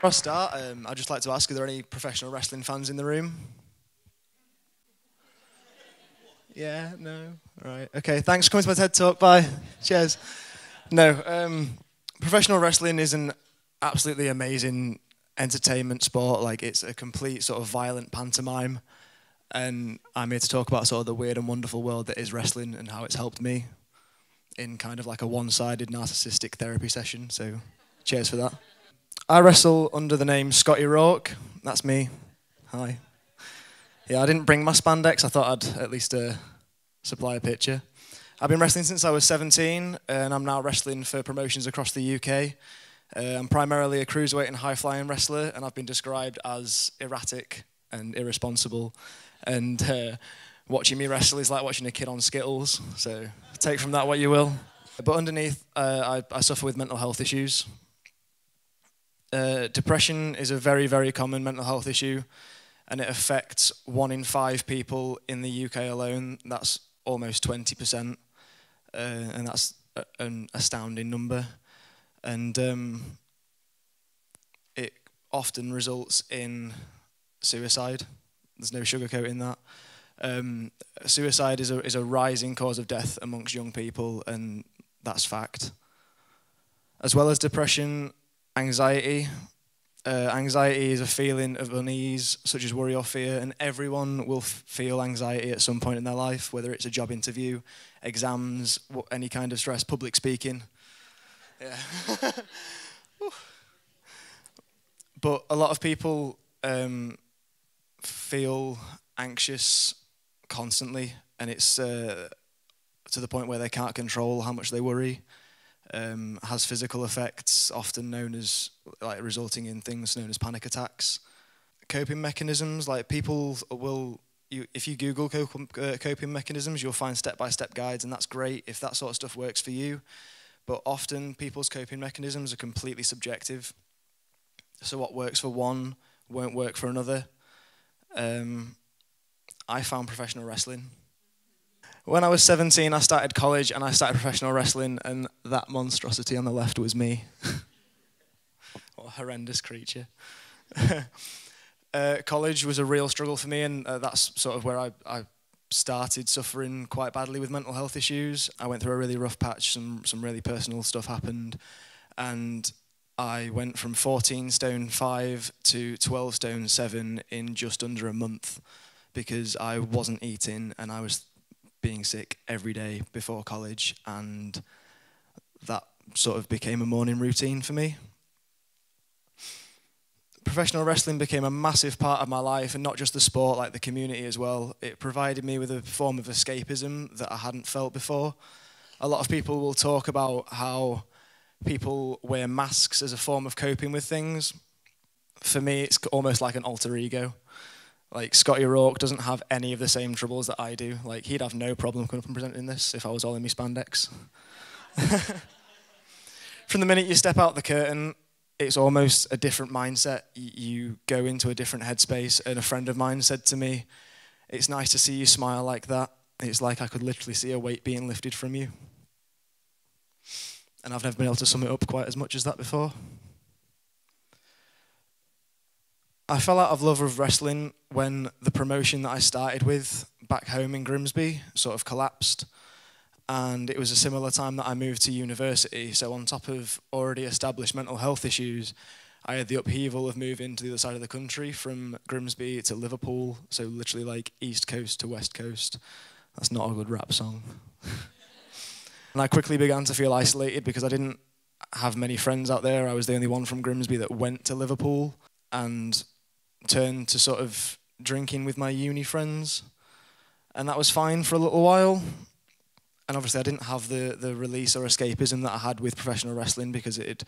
Before I start, um, I'd just like to ask, are there any professional wrestling fans in the room? Yeah, no, right, okay. Thanks for coming to my TED Talk. Bye. Cheers. No, um, professional wrestling is an absolutely amazing entertainment sport. Like it's a complete sort of violent pantomime, and I'm here to talk about sort of the weird and wonderful world that is wrestling and how it's helped me in kind of like a one-sided narcissistic therapy session. So, cheers for that. I wrestle under the name Scotty Rourke. That's me. Hi. Yeah, I didn't bring my spandex. I thought I'd at least uh, supply a picture. I've been wrestling since I was 17, and I'm now wrestling for promotions across the UK. Uh, I'm primarily a cruiserweight and high flying wrestler, and I've been described as erratic and irresponsible. And uh, watching me wrestle is like watching a kid on Skittles. So take from that what you will. But underneath, uh, I, I suffer with mental health issues. Uh, depression is a very, very common mental health issue, and it affects one in five people in the UK alone. That's almost 20%, uh, and that's a, an astounding number. And um, it often results in suicide. There's no sugarcoating that. Um, suicide is a, is a rising cause of death amongst young people, and that's fact. As well as depression, anxiety. Uh, anxiety is a feeling of unease, such as worry or fear, and everyone will feel anxiety at some point in their life, whether it's a job interview, exams, any kind of stress, public speaking. Yeah. but a lot of people um, feel anxious constantly, and it's uh, to the point where they can't control how much they worry um, has physical effects, often known as like resulting in things known as panic attacks. Coping mechanisms, like people will, you, if you Google uh, coping mechanisms, you'll find step-by-step guides, and that's great if that sort of stuff works for you. But often people's coping mechanisms are completely subjective. So what works for one won't work for another. Um, I found professional wrestling when I was 17, I started college and I started professional wrestling, and that monstrosity on the left was me. what a horrendous creature. uh, college was a real struggle for me, and uh, that's sort of where I, I started suffering quite badly with mental health issues. I went through a really rough patch, some, some really personal stuff happened, and I went from 14 stone 5 to 12 stone 7 in just under a month because I wasn't eating and I was being sick every day before college, and that sort of became a morning routine for me. Professional wrestling became a massive part of my life, and not just the sport, like the community as well. It provided me with a form of escapism that I hadn't felt before. A lot of people will talk about how people wear masks as a form of coping with things. For me, it's almost like an alter ego. Like Scotty Rourke doesn't have any of the same troubles that I do. Like he'd have no problem coming up and presenting this if I was all in my spandex. From the minute you step out the curtain, it's almost a different mindset. You go into a different headspace. And a friend of mine said to me, "It's nice to see you smile like that. It's like I could literally see a weight being lifted from you." And I've never been able to sum it up quite as much as that before. I fell out of love with wrestling when the promotion that I started with back home in Grimsby sort of collapsed. And it was a similar time that I moved to university. So, on top of already established mental health issues, I had the upheaval of moving to the other side of the country from Grimsby to Liverpool. So, literally like East Coast to West Coast. That's not a good rap song. and I quickly began to feel isolated because I didn't have many friends out there. I was the only one from Grimsby that went to Liverpool. And turned to sort of drinking with my uni friends, and that was fine for a little while. And obviously, I didn't have the the release or escapism that I had with professional wrestling because it had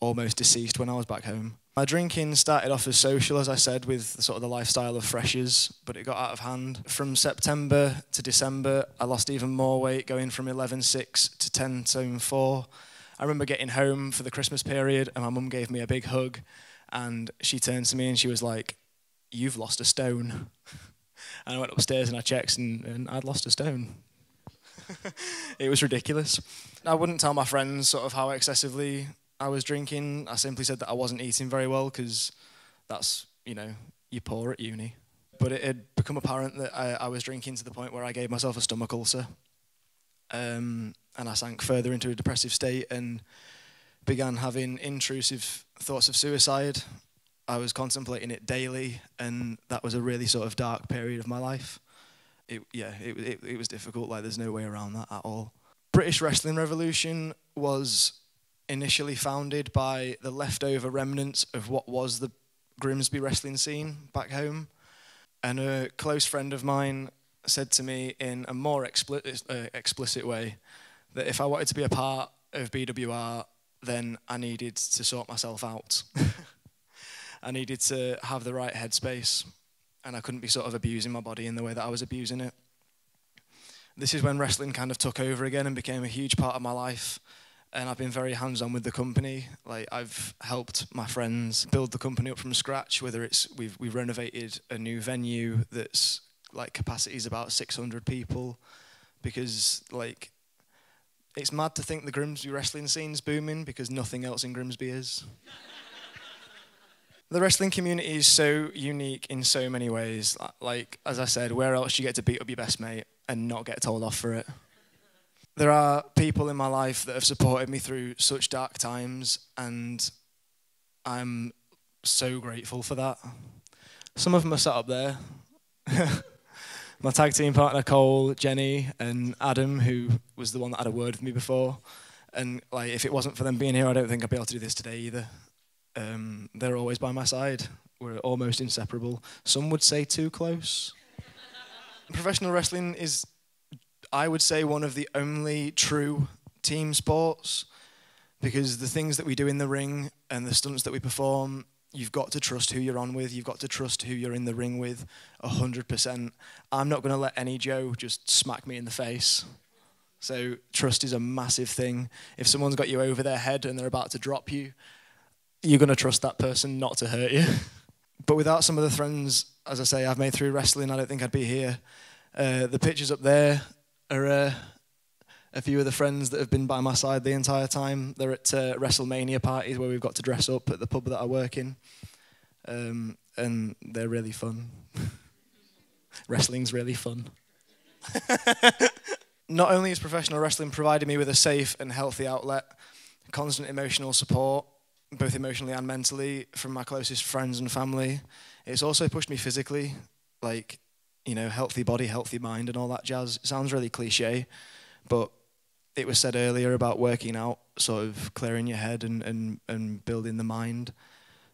almost deceased when I was back home. My drinking started off as social, as I said, with sort of the lifestyle of freshers, but it got out of hand. From September to December, I lost even more weight, going from 11.6 to 10 stone 4. I remember getting home for the Christmas period, and my mum gave me a big hug and she turned to me and she was like, You've lost a stone. And I went upstairs and I checked and, and I'd lost a stone. it was ridiculous. I wouldn't tell my friends sort of how excessively I was drinking, I simply said that I wasn't eating very well because that's, you know, you're poor at uni. But it had become apparent that I, I was drinking to the point where I gave myself a stomach ulcer. Um, and I sank further into a depressive state and began having intrusive thoughts of suicide. I was contemplating it daily, and that was a really sort of dark period of my life. It, yeah, it, it, it was difficult. Like, there's no way around that at all. British Wrestling Revolution was initially founded by the leftover remnants of what was the Grimsby wrestling scene back home. And a close friend of mine said to me in a more explicit, uh, explicit way that if I wanted to be a part of BWR, then I needed to sort myself out. I needed to have the right headspace, and I couldn't be sort of abusing my body in the way that I was abusing it. This is when wrestling kind of took over again and became a huge part of my life. And I've been very hands-on with the company. Like I've helped my friends build the company up from scratch. Whether it's we've we've renovated a new venue that's like capacity is about 600 people, because like it's mad to think the Grimsby wrestling scene's booming because nothing else in Grimsby is. the wrestling community is so unique in so many ways. Like, as I said, where else do you get to beat up your best mate and not get told off for it? There are people in my life that have supported me through such dark times, and I'm so grateful for that. Some of them are sat up there. my tag team partner Cole, Jenny, and Adam, who was the one that had a word with me before. And like, if it wasn't for them being here, I don't think I'd be able to do this today either. Um, they're always by my side. We're almost inseparable. Some would say too close. Professional wrestling is, I would say, one of the only true team sports because the things that we do in the ring and the stunts that we perform You've got to trust who you're on with. You've got to trust who you're in the ring with 100%. I'm not going to let any Joe just smack me in the face. So, trust is a massive thing. If someone's got you over their head and they're about to drop you, you're going to trust that person not to hurt you. but without some of the friends, as I say, I've made through wrestling, I don't think I'd be here. Uh, the pictures up there are uh, a few of the friends that have been by my side the entire time. They're at uh, WrestleMania parties where we've got to dress up at the pub that I work in, um, and they're really fun. Wrestling's really fun. Not only has professional wrestling provided me with a safe and healthy outlet, constant emotional support, both emotionally and mentally, from my closest friends and family, it's also pushed me physically, like, you know, healthy body, healthy mind, and all that jazz. It sounds really cliche, but it was said earlier about working out, sort of clearing your head and, and, and building the mind.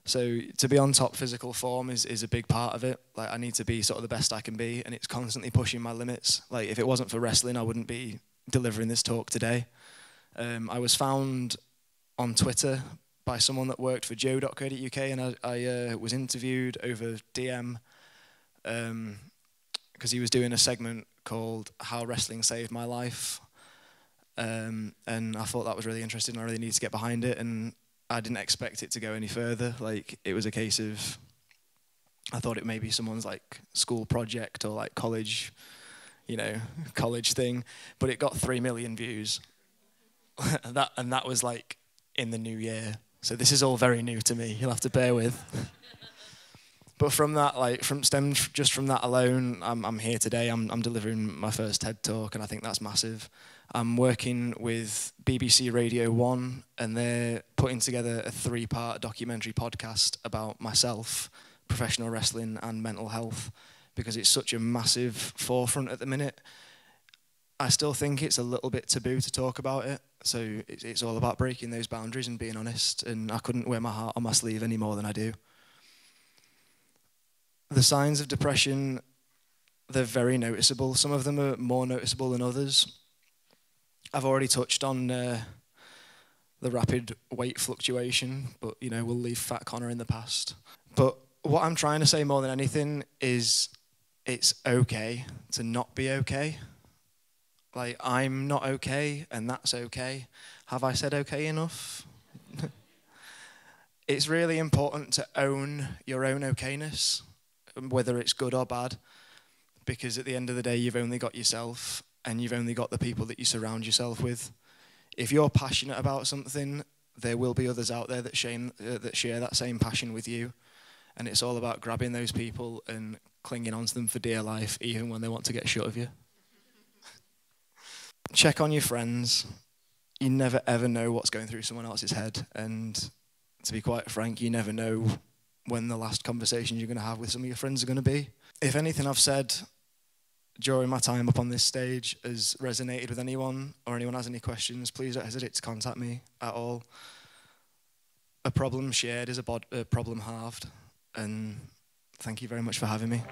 So to be on top physical form is, is a big part of it. Like I need to be sort of the best I can be and it's constantly pushing my limits. Like if it wasn't for wrestling, I wouldn't be delivering this talk today. Um, I was found on Twitter by someone that worked for joe.co.uk and I, I uh, was interviewed over DM because um, he was doing a segment called How Wrestling Saved My Life um, and I thought that was really interesting. And I really needed to get behind it, and I didn't expect it to go any further. Like it was a case of, I thought it may be someone's like school project or like college, you know, college thing, but it got three million views. and that and that was like in the new year. So this is all very new to me. You'll have to bear with. but from that, like from stemmed just from that alone, I'm I'm here today. I'm I'm delivering my first TED talk, and I think that's massive. I'm working with BBC Radio 1 and they're putting together a three part documentary podcast about myself, professional wrestling, and mental health because it's such a massive forefront at the minute. I still think it's a little bit taboo to talk about it. So it's, it's all about breaking those boundaries and being honest. And I couldn't wear my heart on my sleeve any more than I do. The signs of depression, they're very noticeable. Some of them are more noticeable than others. I've already touched on uh, the rapid weight fluctuation, but you know we'll leave Fat Connor in the past. But what I'm trying to say more than anything is it's okay to not be okay. Like I'm not okay, and that's okay. Have I said okay enough? it's really important to own your own okayness, whether it's good or bad, because at the end of the day, you've only got yourself and you've only got the people that you surround yourself with. If you're passionate about something, there will be others out there that, shame, uh, that share that same passion with you. And it's all about grabbing those people and clinging onto them for dear life, even when they want to get shut of you. Check on your friends. You never ever know what's going through someone else's head. And to be quite frank, you never know when the last conversations you're going to have with some of your friends are going to be. If anything I've said during my time up on this stage has resonated with anyone or anyone has any questions, please don't hesitate to contact me at all. A problem shared is a, a problem halved. And thank you very much for having me.